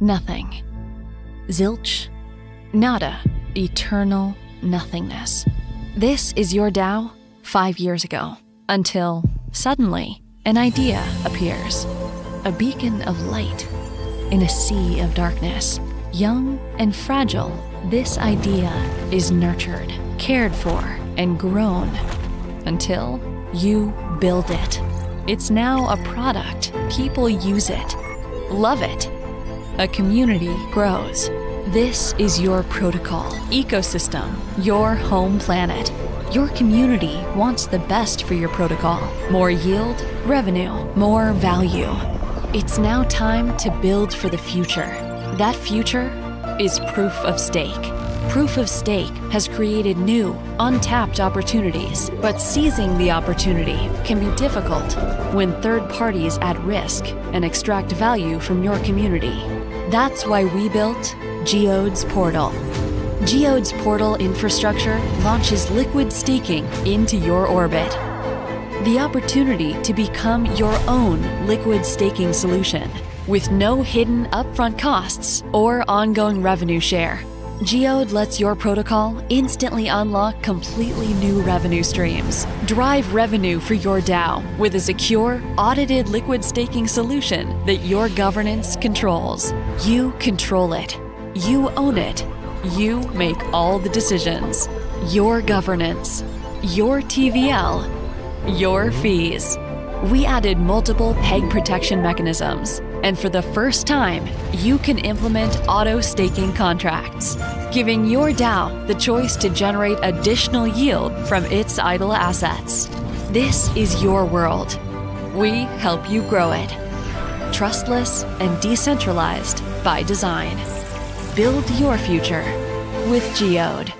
nothing. Zilch, nada, eternal nothingness. This is your DAO five years ago, until suddenly an idea appears a beacon of light in a sea of darkness. Young and fragile, this idea is nurtured, cared for, and grown until you build it. It's now a product. People use it, love it. A community grows. This is your protocol, ecosystem, your home planet. Your community wants the best for your protocol more yield, revenue, more value. It's now time to build for the future. That future is proof of stake. Proof of stake has created new, untapped opportunities, but seizing the opportunity can be difficult when third parties at risk and extract value from your community. That's why we built Geode's Portal. Geode's Portal infrastructure launches liquid staking into your orbit. The opportunity to become your own liquid staking solution with no hidden upfront costs or ongoing revenue share. Geode lets your protocol instantly unlock completely new revenue streams. Drive revenue for your DAO with a secure, audited liquid staking solution that your governance controls. You control it. You own it. You make all the decisions. Your governance. Your TVL. Your fees. We added multiple peg protection mechanisms, and for the first time, you can implement auto staking contracts, giving your DAO the choice to generate additional yield from its idle assets. This is your world. We help you grow it. Trustless and decentralized by design. Build your future with Geode.